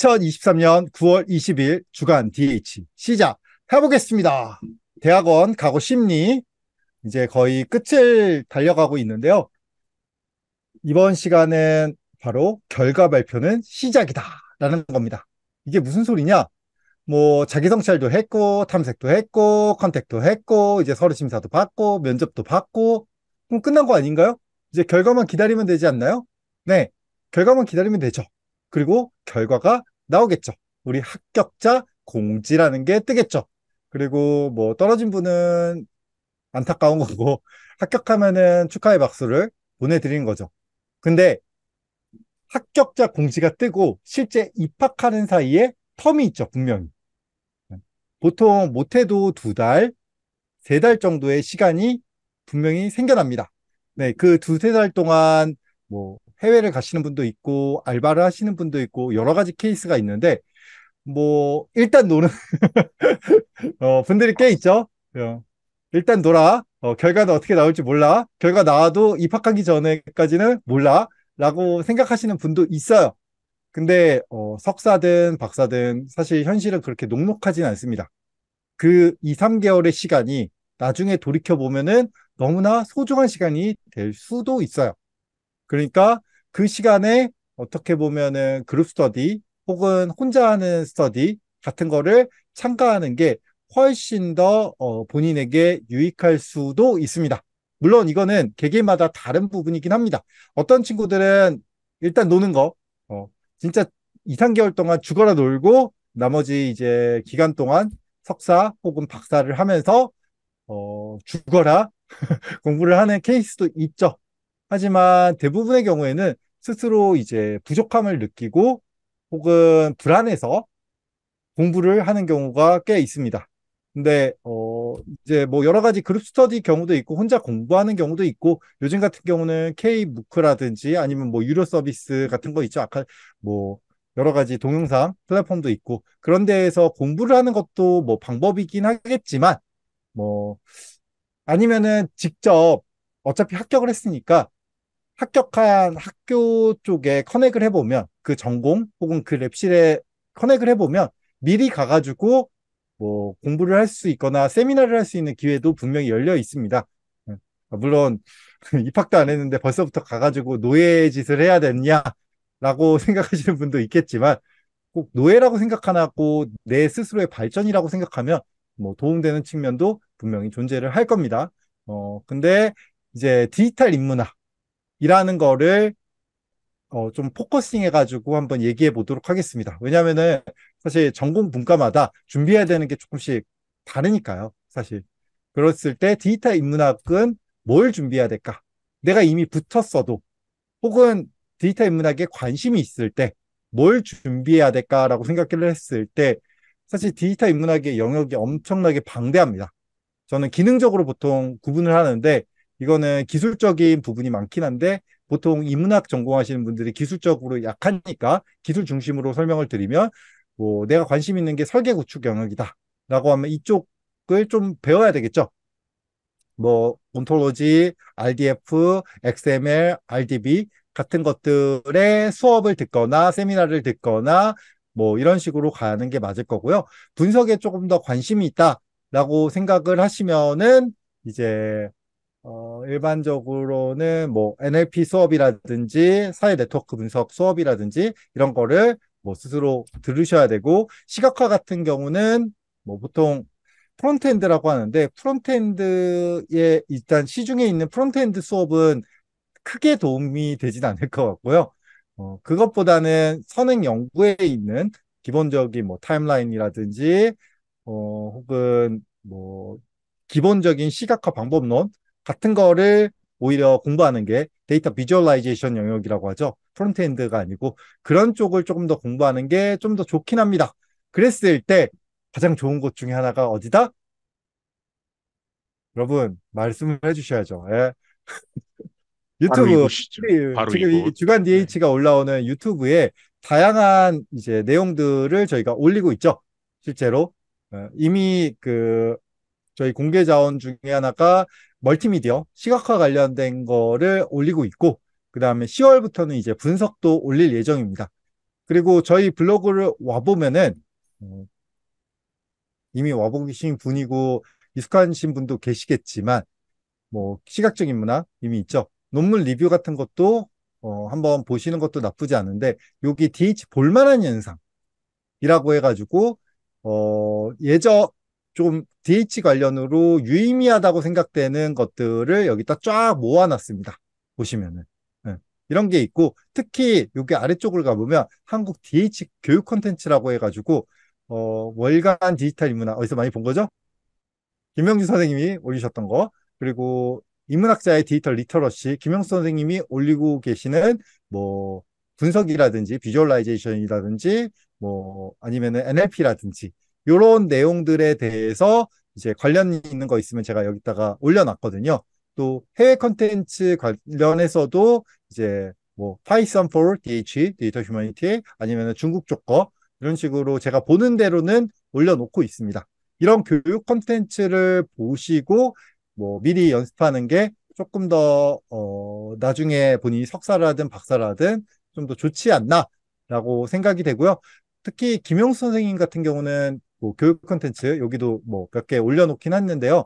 2023년 9월 20일 주간 DH 시작 해보겠습니다. 대학원 가고 싶니 이제 거의 끝을 달려가고 있는데요. 이번 시간은 바로 결과 발표는 시작이다 라는 겁니다. 이게 무슨 소리냐? 뭐 자기 성찰도 했고 탐색도 했고 contact도 했고 이제 서류 심사도 받고 면접도 받고 그럼 끝난 거 아닌가요? 이제 결과만 기다리면 되지 않나요? 네, 결과만 기다리면 되죠. 그리고 결과가 나오겠죠. 우리 합격자 공지라는 게 뜨겠죠. 그리고 뭐 떨어진 분은 안타까운 거고 합격하면은 축하의 박수를 보내드리는 거죠. 근데 합격자 공지가 뜨고 실제 입학하는 사이에 텀이 있죠, 분명히. 보통 못해도 두 달, 세 달 정도의 시간이 분명히 생겨납니다. 네, 그 두세 달 동안 뭐 해외를 가시는 분도 있고 알바를 하시는 분도 있고 여러 가지 케이스가 있는데 뭐 일단 노는 어, 분들이 꽤 있죠. 어, 일단 놀아. 어, 결과는 어떻게 나올지 몰라. 결과 나와도 입학하기 전에까지는 몰라. 라고 생각하시는 분도 있어요. 근데 어, 석사든 박사든 사실 현실은 그렇게 녹록하진 않습니다. 그 2, 3개월의 시간이 나중에 돌이켜 보면은 너무나 소중한 시간이 될 수도 있어요. 그러니까 그 시간에 어떻게 보면은 그룹 스터디 혹은 혼자 하는 스터디 같은 거를 참가하는 게 훨씬 더 어, 본인에게 유익할 수도 있습니다. 물론 이거는 개개인마다 다른 부분이긴 합니다. 어떤 친구들은 일단 노는 거, 어, 진짜 2, 3개월 동안 죽어라 놀고 나머지 이제 기간 동안 석사 혹은 박사를 하면서 어, 죽어라 공부를 하는 케이스도 있죠. 하지만 대부분의 경우에는 스스로 이제 부족함을 느끼고 혹은 불안해서 공부를 하는 경우가 꽤 있습니다. 근데 어 이제 뭐 여러 가지 그룹 스터디 경우도 있고 혼자 공부하는 경우도 있고 요즘 같은 경우는 K 무크라든지 아니면 뭐 유료 서비스 같은 거 있죠. 아까 뭐 여러 가지 동영상 플랫폼도 있고 그런 데에서 공부를 하는 것도 뭐 방법이긴 하겠지만 뭐 아니면은 직접 어차피 합격을 했으니까 합격한 학교 쪽에 커넥을 해보면 그 전공 혹은 그 랩실에 커넥을 해보면 미리 가가지고 뭐 공부를 할 수 있거나 세미나를 할 수 있는 기회도 분명히 열려 있습니다. 예. 물론 입학도 안 했는데 벌써부터 가가지고 노예 짓을 해야 되냐라고 생각하시는 분도 있겠지만 꼭 노예라고 생각하고 내 스스로의 발전이라고 생각하면 뭐 도움되는 측면도 분명히 존재를 할 겁니다. 어 근데 이제 디지털 인문학 이라는 거를 어, 좀 focusing 해가지고 한번 얘기해 보도록 하겠습니다. 왜냐면은 사실 전공 분과마다 준비해야 되는 게 조금씩 다르니까요. 사실. 그랬을 때 디지털 인문학은 뭘 준비해야 될까? 내가 이미 붙었어도 혹은 디지털 인문학에 관심이 있을 때 뭘 준비해야 될까라고 생각을 했을 때 사실 디지털 인문학의 영역이 엄청나게 방대합니다. 저는 기능적으로 보통 구분을 하는데 이거는 기술적인 부분이 많긴 한데 보통 인문학 전공하시는 분들이 기술적으로 약하니까 기술 중심으로 설명을 드리면 뭐 내가 관심 있는 게 설계 구축 영역이다 라고 하면 이쪽을 좀 배워야 되겠죠. 뭐 온톨로지, RDF, XML, RDB 같은 것들의 수업을 듣거나 세미나를 듣거나 뭐 이런 식으로 가는 게 맞을 거고요. 분석에 조금 더 관심이 있다라고 생각을 하시면은 이제 어, 일반적으로는 뭐 NLP 수업이라든지 사회 네트워크 분석 수업이라든지 이런 거를 뭐 스스로 들으셔야 되고 시각화 같은 경우는 뭐 보통 frontend라고 하는데 frontend에 일단 시중에 있는 frontend 수업은 크게 도움이 되진 않을 것 같고요. 어, 그것보다는 선행 연구에 있는 기본적인 뭐 timeline이라든지 어, 혹은 뭐 기본적인 시각화 방법론 같은 거를 오히려 공부하는 게 data visualization 영역이라고 하죠. frontend가 아니고 그런 쪽을 조금 더 공부하는 게 좀 더 좋긴 합니다. 그랬을 때 가장 좋은 곳 중에 하나가 어디다? 여러분 말씀을 해주셔야죠. 예. 유튜브 지금 이 주간 DH가 네. 올라오는 유튜브에 다양한 이제 내용들을 저희가 올리고 있죠. 실제로 어, 이미 그 저희 공개 자원 중에 하나가 멀티미디어 시각화 관련된 거를 올리고 있고 그 다음에 10월부터는 이제 분석도 올릴 예정입니다. 그리고 저희 블로그를 와보면은, 어, 이미 와보신 분이고 익숙하신 분도 계시겠지만, 뭐, 시각적인 문화 이미 있죠. 논문 리뷰 같은 것도, 어, 한번 보시는 것도 나쁘지 않은데, 여기 DH 볼만한 현상이라고 해가지고, 어, 예전, 좀 DH 관련으로 유의미하다고 생각되는 것들을 여기다 쫙 모아놨습니다. 보시면은. 네. 이런 게 있고, 특히 여기 아래쪽을 가보면 한국 DH 교육 콘텐츠라고 해가지고, 어, 월간 디지털 인문학, 어디서 많이 본 거죠? 김명주 선생님이 올리셨던 거, 그리고 인문학자의 디지털 literacy, 김영수 선생님이 올리고 계시는 뭐, 분석이라든지 visualization이라든지 뭐 아니면은 NLP라든지 이런 내용들에 대해서 이제 관련 있는 거 있으면 제가 여기다가 올려놨거든요. 또 해외 컨텐츠 관련해서도 이제 뭐 Python for DH, 데이터 휴머니티 아니면 중국 쪽거 이런 식으로 제가 보는 대로는 올려놓고 있습니다. 이런 교육 컨텐츠를 보시고 뭐 미리 연습하는 게 조금 더 어, 나중에 본인이 석사라든 박사라든 좀 더 좋지 않나라고 생각이 되고요. 특히 김용수 선생님 같은 경우는 뭐 교육 콘텐츠 여기도 뭐 몇 개 올려놓긴 했는데요.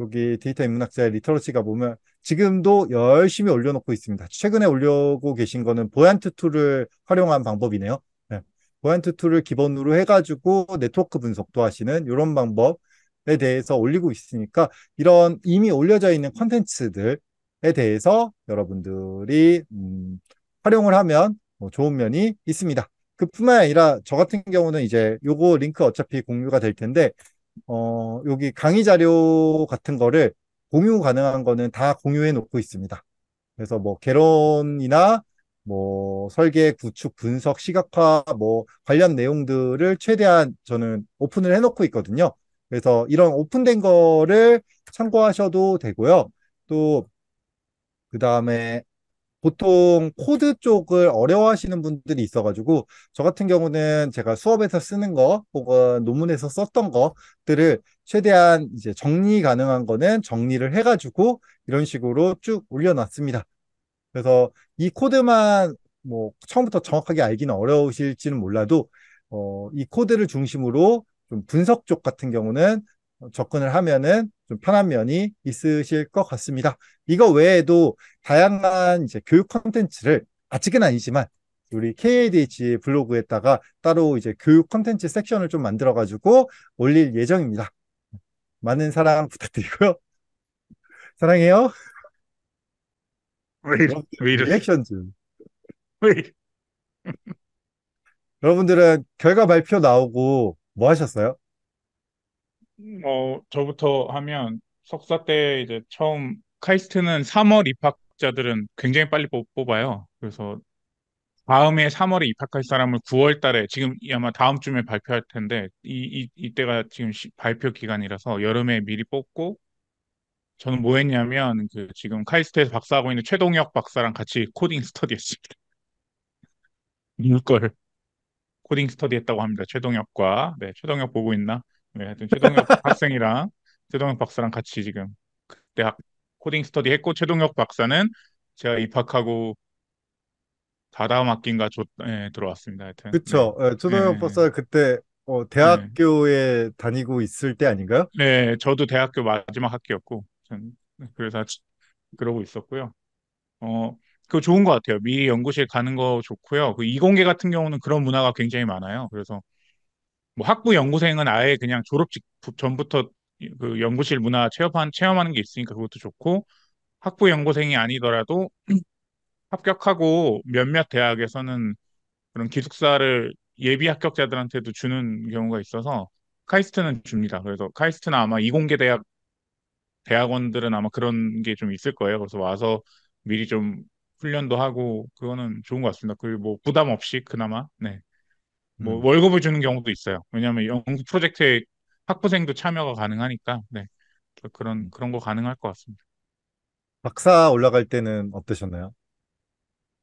여기 데이터 인문학자의 literacy가 보면 지금도 열심히 올려놓고 있습니다. 최근에 올리고 계신 거는 Voyant tool을 활용한 방법이네요. 네. Voyant tool을 기본으로 해가지고 네트워크 분석도 하시는 이런 방법에 대해서 올리고 있으니까 이런 이미 올려져 있는 콘텐츠들에 대해서 여러분들이 음, 활용을 하면 뭐 좋은 면이 있습니다. 그뿐만 아니라 저 같은 경우는 이제 요거 링크 어차피 공유가 될 텐데 어 여기 강의 자료 같은 거를 공유 가능한 거는 다 공유해 놓고 있습니다. 그래서 뭐 개론이나 뭐 설계, 구축, 분석, 시각화 뭐 관련 내용들을 최대한 저는 오픈을 해 놓고 있거든요. 그래서 이런 오픈된 거를 참고하셔도 되고요. 또 그 다음에 보통 코드 쪽을 어려워하시는 분들이 있어가지고 저 같은 경우는 제가 수업에서 쓰는 거 혹은 논문에서 썼던 것들을 최대한 이제 정리 가능한 거는 정리를 해가지고 이런 식으로 쭉 올려놨습니다. 그래서 이 코드만 뭐 처음부터 정확하게 알기는 어려우실지는 몰라도 어, 이 코드를 중심으로 좀 분석 쪽 같은 경우는 접근을 하면은 좀 편한 면이 있으실 것 같습니다. 이거 외에도 다양한 이제 교육 컨텐츠를 아직은 아니지만 우리 KADH 블로그에다가 따로 이제 교육 컨텐츠 섹션을 좀 만들어 가지고 올릴 예정입니다. 많은 사랑 부탁드리고요. 사랑해요. 왜, 이래, 왜 이래? 리액션 좀. 여러분들은 결과 발표 나오고 뭐 하셨어요? 어, 저부터 하면 석사 때 이제 처음 카이스트는 3월 입학자들은 굉장히 빨리 뽑, 뽑아요. 그래서 다음에 3월에 입학할 사람을 9월 달에 지금 아마 다음 주에 발표할 텐데 이, 이 이때가 지금 시, 발표 기간이라서 여름에 미리 뽑고 저는 뭐 했냐면 그 지금 카이스트에서 박사하고 있는 최동혁 박사랑 같이 코딩 스터디 했습니다. 물걸 코딩 스터디 했다고 합니다. 최동혁과 네, 최동혁 보고 있나? 네, 하여튼 최동혁 학생이랑 최동혁 박사랑 같이 지금 대학 코딩 스터디 했고 최동혁 박사는 제가 입학하고 다다음 학기인가 조, 예, 들어왔습니다. 하여튼 그쵸. 예, 네, 초등학 네, 박사 그때 어, 네, 대학교에 다니고 있을 때 아닌가요? 네, 저도 대학교 마지막 학기였고 전 그래서 그러고 있었고요. 어, 그거 좋은 것 같아요. 미리 연구실 가는 거 좋고요. 그 이공계 같은 경우는 그런 문화가 굉장히 많아요. 그래서 뭐 학부 연구생은 아예 그냥 졸업 직 전부터 그 연구실 문화 체험한 체험하는 게 있으니까 그것도 좋고 학부 연구생이 아니더라도 합격하고 몇몇 대학에서는 그런 기숙사를 예비 합격자들한테도 주는 경우가 있어서 카이스트는 줍니다. 그래서 카이스트는 아마 이공계 대학 대학원들은 아마 그런 게 좀 있을 거예요. 그래서 와서 미리 좀 훈련도 하고 그거는 좋은 것 같습니다. 그리고 뭐 부담 없이 그나마 네. 뭐 음. 월급을 주는 경우도 있어요. 왜냐하면 연구 프로젝트에 학부생도 참여가 가능하니까 네. 그런 그런 거 가능할 것 같습니다. 박사 올라갈 때는 어떠셨나요?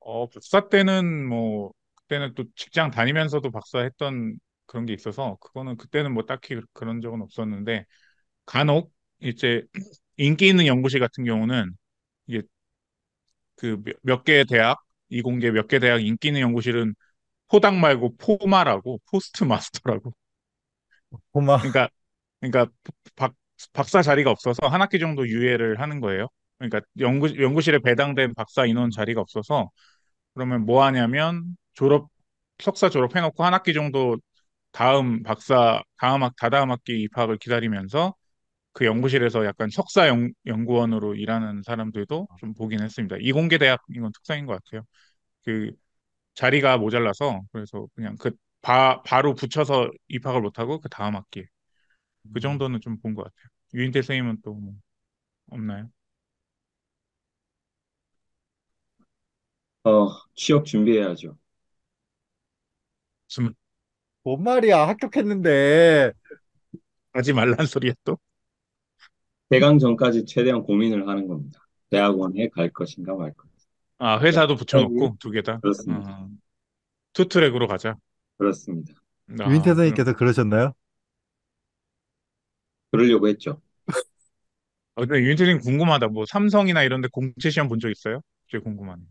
어, 박사 때는 뭐 그때는 또 직장 다니면서도 박사 했던 그런 게 있어서 그거는 그때는 뭐 딱히 그런 적은 없었는데 간혹 이제 인기 있는 연구실 같은 경우는 이게 그 몇 개 대학 이공계 몇 개 대학 인기 있는 연구실은 포당 말고 포마라고 포스트 마스터라고. 고마. 그러니까 그러니까 박 박사 자리가 없어서 한 학기 정도 유예를 하는 거예요. 그러니까 연구 연구실에 배당된 박사 인원 자리가 없어서 그러면 뭐 하냐면 졸업 석사 졸업해놓고 한 학기 정도 다음 박사 다음 학 다다음 학기 입학을 기다리면서 그 연구실에서 약간 석사 연, 연구원으로 일하는 사람들도 좀 보긴 했습니다. 이공계 대학인 건 특성인 것 같아요. 그 자리가 모자라서 그래서 그냥 그 바, 바로 붙여서 입학을 못하고 그 다음 학기에 그 정도는 좀 본 것 같아요. 유인태 선생님은 또 뭐 없나요? 어, 취업 준비해야죠. 무슨 뭔 말이야? 합격했는데. 하지 말란 소리야 또? 개강 전까지 최대한 고민을 하는 겁니다. 대학원에 갈 것인가 말 것인가. 아 회사도 붙여놓고 두 개 다. 그렇습니다. 어, 투트랙으로 가자. 그렇습니다. 아, 유인태 그럼- 선생님께서 그러셨나요? 그러려고 했죠. 어, 근데 유인태 선생님 궁금하다. 뭐 삼성이나 이런 데 공채 시험 본 적 있어요? 제 궁금하네.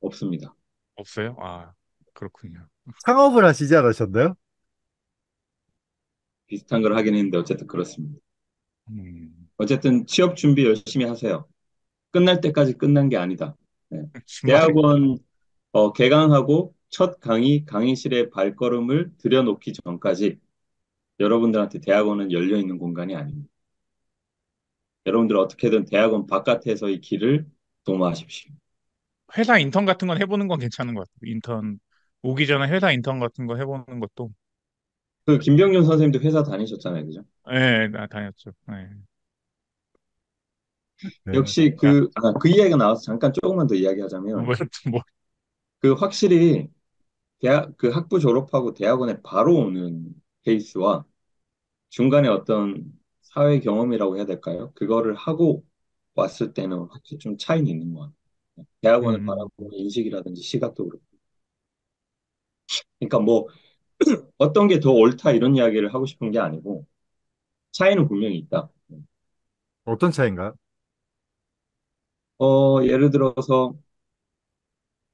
없습니다. 없어요? 아 그렇군요. 창업을 하시지 않으셨나요? 비슷한 걸 하긴 했는데 어쨌든 그렇습니다. 음, 어쨌든 취업 준비 열심히 하세요. 끝날 때까지 끝난 게 아니다. 무슨 말이- 대학원 어, 개강하고 첫 강의 강의실에 발걸음을 들여놓기 전까지 여러분들한테 대학원은 열려 있는 공간이 아닙니다. 여러분들 어떻게든 대학원 바깥에서의 길을 도모하십시오. 회사 인턴 같은 건 해보는 건 괜찮은 것 같아요. 인턴 오기 전에 회사 인턴 같은 거 해보는 것도 그 김병윤 선생님도 회사 다니셨잖아요, 그죠? 예, 나 다녔죠. 예. 네. 역시 그, 아, 그 이야기가 나와서 잠깐 조금만 더 이야기하자면, 뭐, 뭐, 그 확실히 대학, 그 학부 졸업하고 대학원에 바로 오는 케이스와 중간에 어떤 사회 경험이라고 해야 될까요? 그거를 하고 왔을 때는 확실히 좀 차이는 있는 것 같아요. 대학원을 음. 바라보는 인식이라든지 시각도 그렇고. 그러니까 뭐, 어떤 게 더 옳다 이런 이야기를 하고 싶은 게 아니고, 차이는 분명히 있다. 어떤 차이인가요? 어, 예를 들어서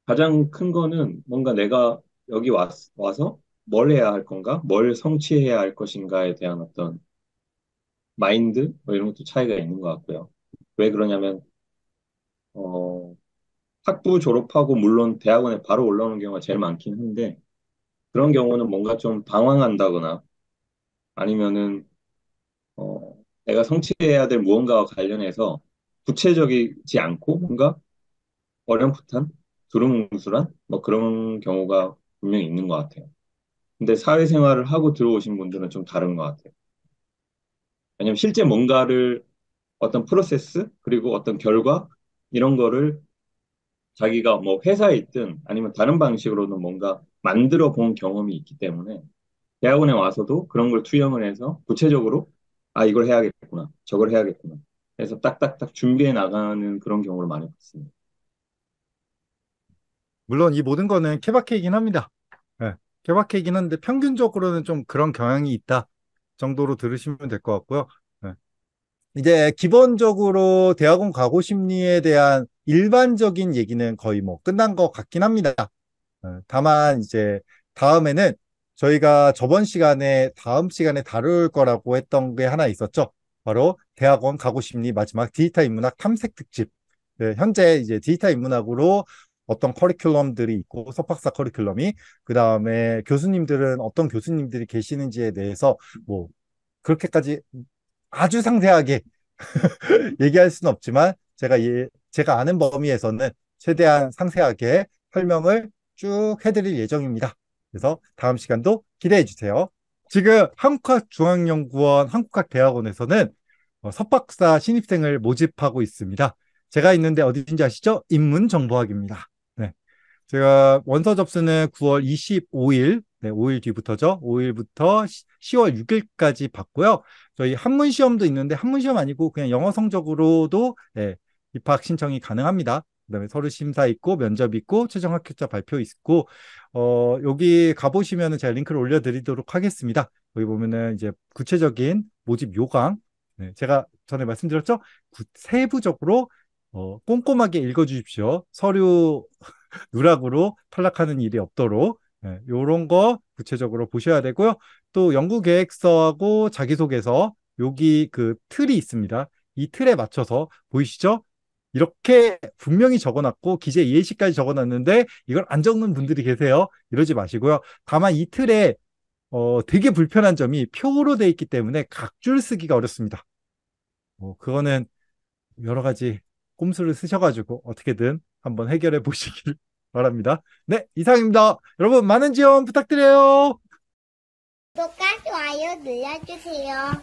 가장 큰 거는 뭔가 내가 여기 왔, 와서 뭘 해야 할 건가? 뭘 성취해야 할 것인가에 대한 어떤 마인드? 뭐 이런 것도 차이가 있는 것 같고요. 왜 그러냐면, 어, 학부 졸업하고 물론 대학원에 바로 올라오는 경우가 제일 많긴 한데, 그런 경우는 뭔가 좀 방황한다거나 아니면은, 어, 내가 성취해야 될 무언가와 관련해서 구체적이지 않고 뭔가 어렴풋한 두루뭉술한 뭐 그런 경우가 분명히 있는 것 같아요. 근데 사회생활을 하고 들어오신 분들은 좀 다른 것 같아요. 왜냐면 실제 뭔가를 어떤 프로세스 그리고 어떤 결과 이런 거를 자기가 뭐 회사에 있든 아니면 다른 방식으로는 뭔가 만들어 본 경험이 있기 때문에 대학원에 와서도 그런 걸 투영을 해서 구체적으로 아 이걸 해야겠구나 저걸 해야겠구나 그래서 딱딱딱 준비해 나가는 그런 경우를 많이 봤습니다. 물론 이 모든 거는 케바케이긴 합니다. 네, 케바케이긴 한데 평균적으로는 좀 그런 경향이 있다 정도로 들으시면 될 것 같고요. 네. 이제 기본적으로 대학원 가고 심리에 대한 일반적인 얘기는 거의 뭐 끝난 것 같긴 합니다. 네, 다만 이제 다음에는 저희가 저번 시간에 다음 시간에 다룰 거라고 했던 게 하나 있었죠. 바로 대학원 가고 심리 마지막 디지털 인문학 탐색 특집. 네, 현재 이제 디지털 인문학으로 어떤 커리큘럼들이 있고 석박사 커리큘럼이 그 다음에 교수님들은 어떤 교수님들이 계시는지에 대해서 뭐 그렇게까지 아주 상세하게 얘기할 수는 없지만 제가 예, 제가 아는 범위에서는 최대한 상세하게 설명을 쭉 해드릴 예정입니다. 그래서 다음 시간도 기대해 주세요. 지금 한국학중앙연구원 한국학대학원에서는 어, 석박사 신입생을 모집하고 있습니다. 제가 있는데 어디인지 아시죠? 인문정보학입니다. 네. 제가 원서 접수는 9월 25일, 네, 5일 뒤부터죠. 5일부터 10월 6일까지 받고요. 저희 한문 시험도 있는데 한문 시험 아니고 그냥 영어 성적으로도 네, 입학 신청이 가능합니다. 그다음에 서류 심사 있고 면접 있고 최종 합격자 발표 있고 어 여기 가보시면은 제가 링크를 올려드리도록 하겠습니다. 여기 보면은 이제 구체적인 모집 요강 네, 제가 전에 말씀드렸죠. 구, 세부적으로 어, 꼼꼼하게 읽어주십시오. 서류 누락으로 탈락하는 일이 없도록 예, 요런 거 구체적으로 보셔야 되고요. 또 연구 계획서하고 자기소개서 여기 그 틀이 있습니다. 이 틀에 맞춰서 보이시죠? 이렇게 분명히 적어놨고 기재 예시까지 적어놨는데 이걸 안 적는 분들이 계세요. 이러지 마시고요. 다만 이 틀에 어, 되게 불편한 점이 표로 돼 있기 때문에 각줄 쓰기가 어렵습니다. 뭐 그거는 여러 가지 꼼수를 쓰셔가지고 어떻게든 한번 해결해 보시길 바랍니다. 네, 이상입니다. 여러분 많은 지원 부탁드려요. 구독과 좋아요 눌러주세요.